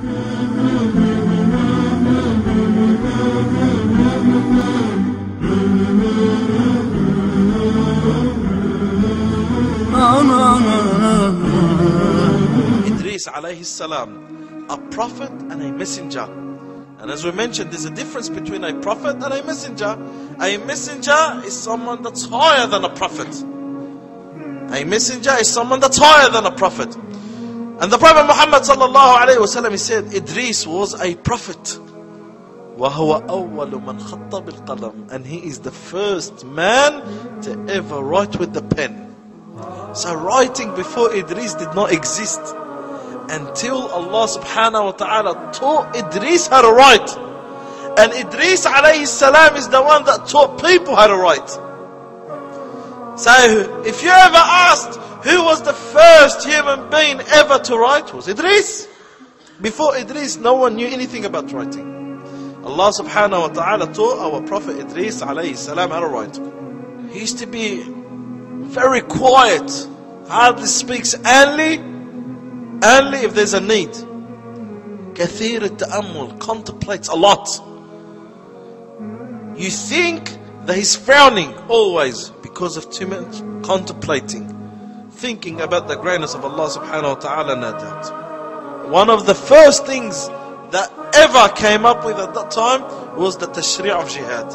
Idris alayhi salam, a prophet and a messenger. And as we mentioned, there's a difference between a prophet and a messenger. A messenger is someone that's higher than a prophet. A messenger is someone that's higher than a prophet. And the Prophet Muhammad sallallahu alayhi wasallam he said Idris was a prophet. وهو أول من خط بالقلم and he is the first man to ever write with the pen. So writing before Idris did not exist until Allah subhanahu wa ta'ala taught Idris how to write. And Idris alayhi salam is the one that taught people how to write. So if you ever asked who was the first human being ever to write? Was Idris. Before Idris, no one knew anything about writing. Allah subhanahu wa ta'ala taught our Prophet Idris alayhi salam how to write. He used to be very quiet, hardly speaks, only, only if there's a need. Kathir al-ta'ammul, contemplates a lot. You think that he's frowning always because of too much contemplating thinking about the greatness of Allah subhanahu wa ta'ala, no doubt. One of the first things that ever came up with at that time was the tashri' of jihad.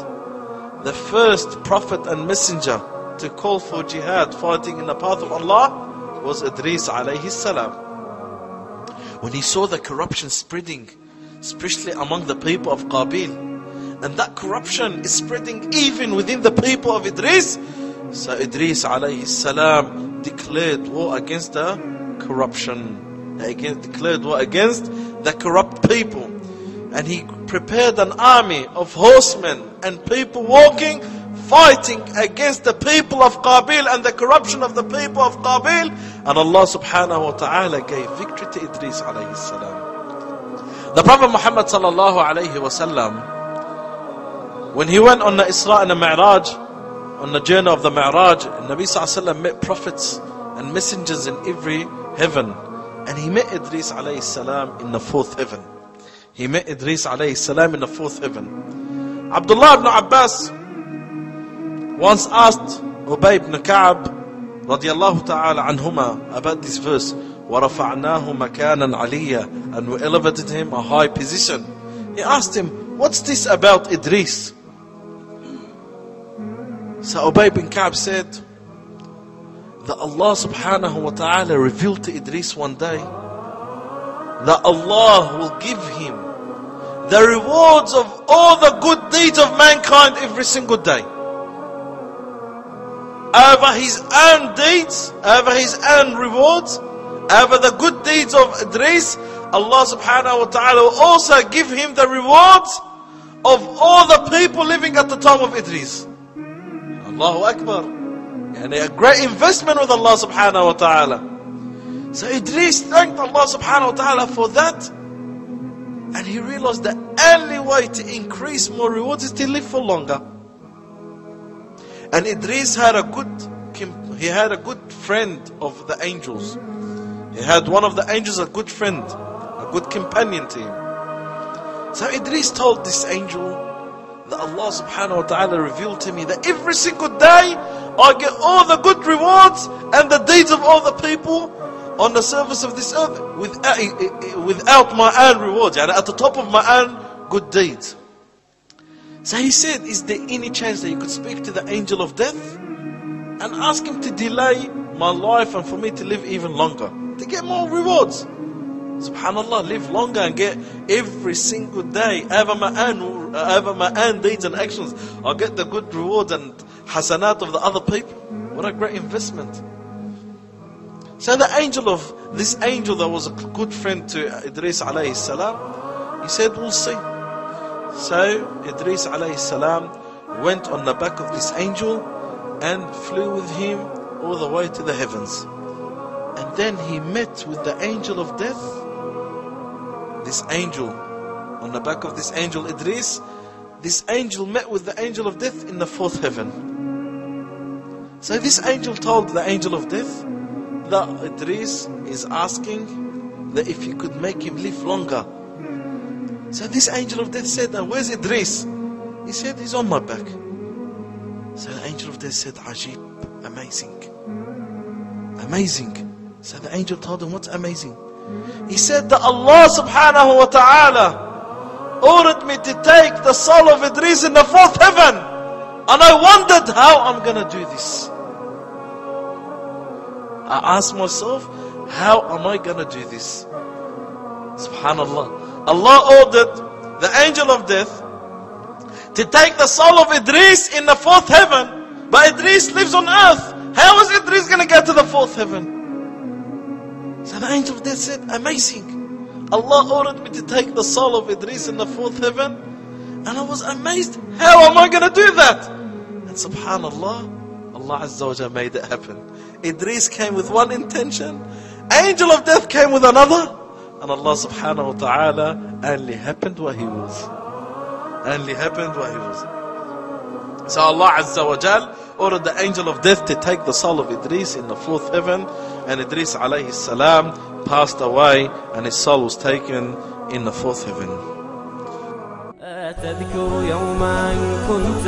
The first prophet and messenger to call for jihad, fighting in the path of Allah, was Idris alayhi salam. When he saw the corruption spreading, especially among the people of Qabil, and that corruption is spreading even within the people of Idris, so Idris alayhi salam declared war against the corruption, against, declared war against the corrupt people. And he prepared an army of horsemen and people walking fighting against the people of Qabil and the corruption of the people of Qabil. And Allah subhanahu wa ta'ala gave victory to Idris alayhi salam. The Prophet Muhammad sallallahu alayhi wa sallam, when he went on the Isra and the Mi'raj, on the journey of the Mi'raj, Nabi sallallahu met prophets and messengers in every heaven. And he met Idris alayhi salam in the fourth heaven. He met Idris alayhi salam in the fourth heaven. Abdullah ibn Abbas once asked Ubay ibn Ka'ab radiallahu ta'ala anhuma about this verse وَرَفَعْنَاهُ مَكَانًا عَلِيًّا and we elevated him a high position he asked him what's this about Idris So Ubay ibn Ka'ab said that Allah subhanahu wa ta'ala revealed to Idris one day that Allah will give him the rewards of all the good deeds of mankind every single day over his own deeds, over his own rewards, over the good deeds of Idris, Allah subhanahu wa ta'ala will also give him the rewards of all the people living at the time of Idris. Allahu Akbar. And a great investment with Allah subhanahu wa ta'ala. So Idris thanked Allah subhanahu wa ta'ala for that. And he realized the only way to increase more rewards is to live for longer. And Idris had a good he had a good friend of the angels. He had one of the angels a good friend, a good companion to him. So Idris told this angel that Allah subhanahu wa ta'ala revealed to me that every single day I get all the good rewards and the deeds of all the people on the surface of this earth without, without my own rewards, and at the top of my own good deeds. So he said, Is there any chance that you could speak to the angel of death and ask him to delay my life and for me to live even longer? To get more rewards. Subhanallah, live longer and get every single day over my own, uh, over my own deeds and actions. I'll get the good rewards and hasanat of the other people. What a great investment. So the angel of this angel that was a good friend to Idris alayhi salam, he said, We'll see. So Idris alayhi salam went on the back of this angel and flew with him all the way to the heavens. And then he met with the angel of death. This angel, on the back of this angel Idris, this angel met with the angel of death in the fourth heaven. So this angel told the angel of death that Idris is asking that if he could make him live longer. So this angel of death said, where's Idris? He said, he's on my back. So the angel of death said, Ajib, amazing. Amazing. So the angel told him, what's amazing? He said that Allah subhanahu wa ta'ala ordered me to take the soul of Idris in the fourth heaven. And I wondered how I'm gonna do this. I asked myself, how am I gonna do this? Subhanallah. Allah ordered the angel of death to take the soul of Idris in the fourth heaven. But Idris lives on earth. How is Idris gonna get to the fourth heaven? So the angel of death said, amazing. Allah ordered me to take the soul of Idris in the fourth heaven. And I was amazed. How am I gonna do that? And subhanallah, Allah Azza wa Jalla made it happen. Idris came with one intention, angel of death came with another, and Allah subhanahu wa ta'ala only happened what he was. Only happened what he was. So Allah Azza wa Jal ordered the angel of death to take the soul of Idris in the fourth heaven, and Idris alayhi salam passed away, and his soul was taken in the fourth heaven. تذكر يوما كنت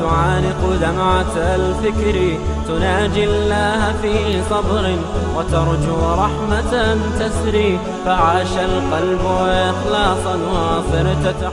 تعانق دمعة الفكر تناجي الله في صبر وترجو رحمة تسري فعاش القلب إخلاصا وصرت